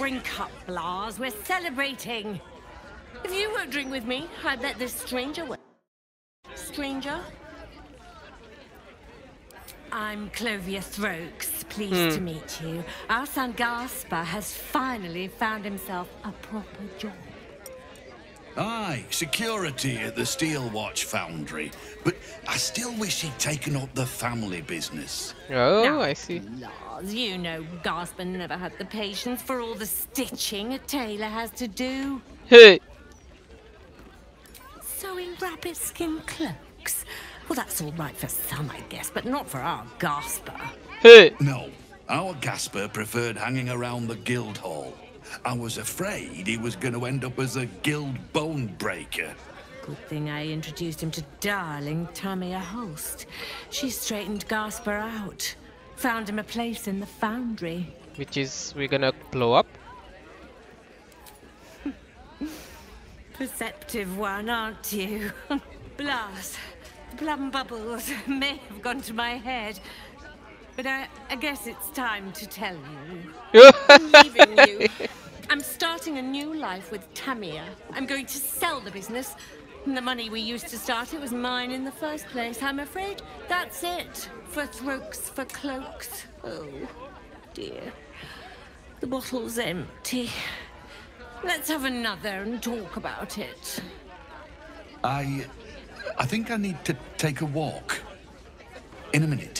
drink up, Blas. We're celebrating. If you won't drink with me, I bet this stranger will. Stranger? I'm Clovia Throaks. Pleased to hmm. meet you. Our son Gaspar has finally found himself a proper job. Aye, security at the Steel Watch Foundry. But I still wish he'd taken up the family business. Oh, Now, I see. Lars, you know Gaspar never had the patience for all the stitching a tailor has to do. Hey, Sewing rabbit skin cloaks. Well, that's all right for some, I guess, but not for our Gaspar. hey. No, our Gaspar preferred hanging around the guild hall. I was afraid he was going to end up as a guild bone breaker. Good thing I introduced him to darling Tamia Holst. She straightened Gaspar out. Found him a place in the foundry. Which is we're gonna blow up. Perceptive one, aren't you? Blas. Plum bubbles may have gone to my head. But I, I guess it's time to tell you. I'm leaving you. I'm starting a new life with Tamia. I'm going to sell the business. The money we used to start it was mine in the first place. I'm afraid that's it. For Throaks, for cloaks. Oh, dear. The bottle's empty. Let's have another and talk about it. I. I think I need to take a walk. In a minute.